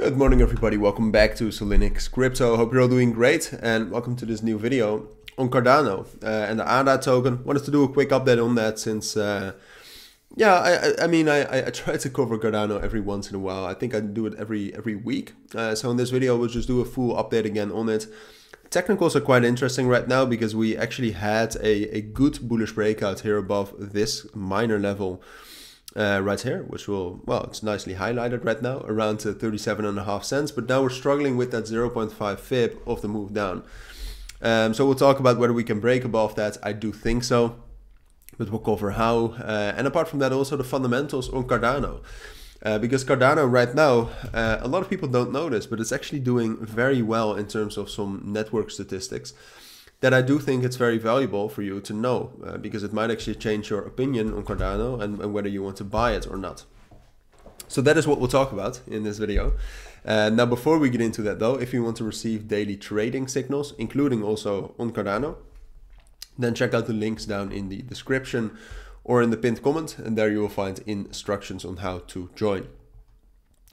Good morning everybody, welcome back to Cilinix Crypto. Hope you're all doing great and welcome to this new video on Cardano uh, and the ADA token. Wanted to do a quick update on that since, uh, yeah, I, I mean, I, I try to cover Cardano every once in a while. I think I do it every every week. Uh, so in this video, we'll just do a full update again on it. Technicals are quite interesting right now because we actually had a, a good bullish breakout here above this minor level uh, right here, which will, well, it's nicely highlighted right now, around uh, 37 and a half cents. But now we're struggling with that 0.5 fib of the move down. Um, so we'll talk about whether we can break above that. I do think so, but we'll cover how. Uh, and apart from that, also the fundamentals on Cardano. Uh, because Cardano right now, uh, a lot of people don't know this, but it's actually doing very well in terms of some network statistics that I do think it's very valuable for you to know uh, because it might actually change your opinion on Cardano and, and, whether you want to buy it or not. So that is what we'll talk about in this video. Uh, now, before we get into that though, if you want to receive daily trading signals, including also on Cardano, then check out the links down in the description or in the pinned comment, and there you will find instructions on how to join.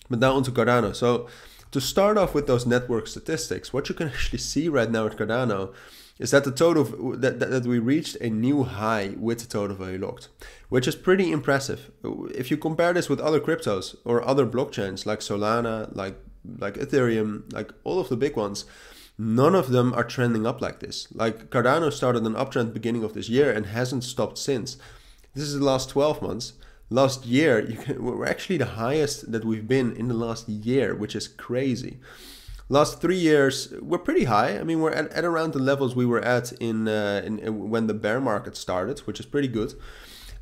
But now onto Cardano. So to start off with those network statistics, what you can actually see right now at Cardano is that the total that, that, that we reached a new high with the total value locked, which is pretty impressive. If you compare this with other cryptos or other blockchains like Solana, like like Ethereum, like all of the big ones, none of them are trending up like this. Like Cardano started an uptrend beginning of this year and hasn't stopped since. This is the last 12 months. Last year, can, we're actually the highest that we've been in the last year, which is crazy. Last three years, we're pretty high. I mean, we're at, at around the levels we were at in, uh, in, in, when the bear market started, which is pretty good.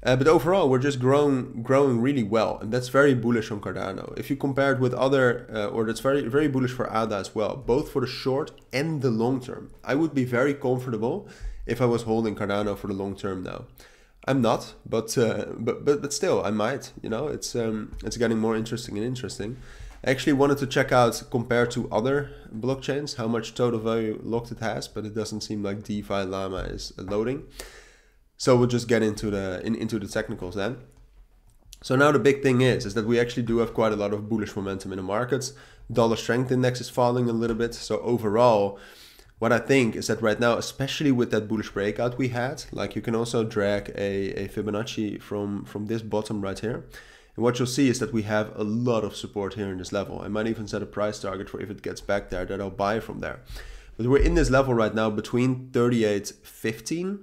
Uh, but overall, we're just growing growing really well, and that's very bullish on Cardano. If you compare it with other, uh, or that's very very bullish for ADA as well, both for the short and the long term. I would be very comfortable if I was holding Cardano for the long term now. I'm not, but uh, but but but still, I might. You know, it's um, it's getting more interesting and interesting. I actually wanted to check out compared to other blockchains how much total value locked it has, but it doesn't seem like DeFi Llama is loading. So we'll just get into the in, into the technicals then. So now the big thing is is that we actually do have quite a lot of bullish momentum in the markets. Dollar strength index is falling a little bit. So overall, what I think is that right now, especially with that bullish breakout we had, like you can also drag a, a Fibonacci from from this bottom right here. And what you'll see is that we have a lot of support here in this level. I might even set a price target for if it gets back there that I'll buy from there. But we're in this level right now between 38.15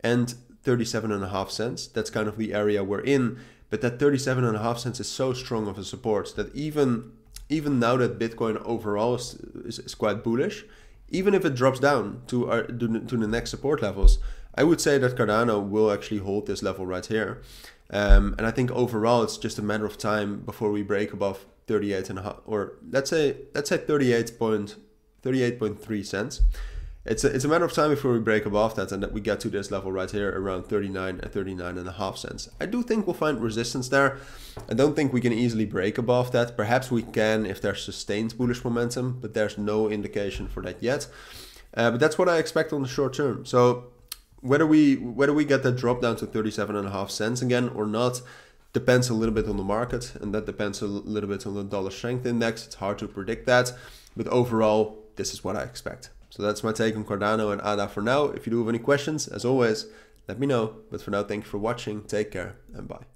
and 37 and a half cents. That's kind of the area we're in. But that 37 and a half cents is so strong of a support that even even now that Bitcoin overall is, is, is quite bullish, even if it drops down to, our, to the next support levels, I would say that Cardano will actually hold this level right here. Um, and I think overall it's just a matter of time before we break above 38 and or let's say let's say 38 point 38.3 cents. It's a, it's a matter of time before we break above that and that we get to this level right here around 39 and 39 and a half cents. I do think we'll find resistance there. I don't think we can easily break above that. Perhaps we can if there's sustained bullish momentum, but there's no indication for that yet. Uh, but that's what I expect on the short term. So whether we whether we get that drop down to 37 and a half cents again or not depends a little bit on the market and that depends a little bit on the dollar strength index it's hard to predict that but overall this is what i expect so that's my take on cardano and ada for now. If you do have any questions as always let me know. But for now thank you for watching. Take care and bye